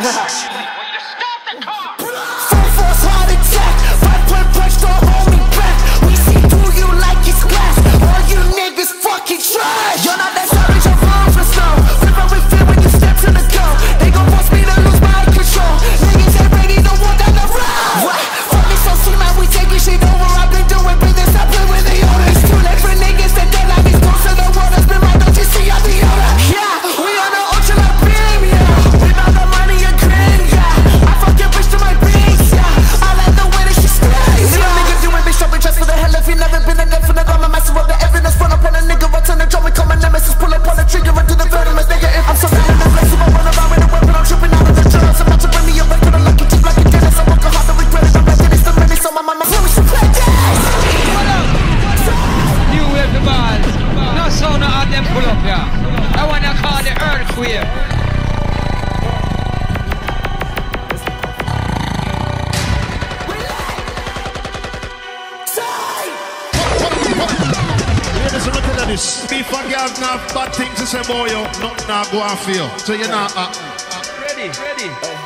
Ha ha ha! never been a house. If a girl not bad things to say about you, not now, go on you. So you're not. Uh, uh, uh, ready, ready.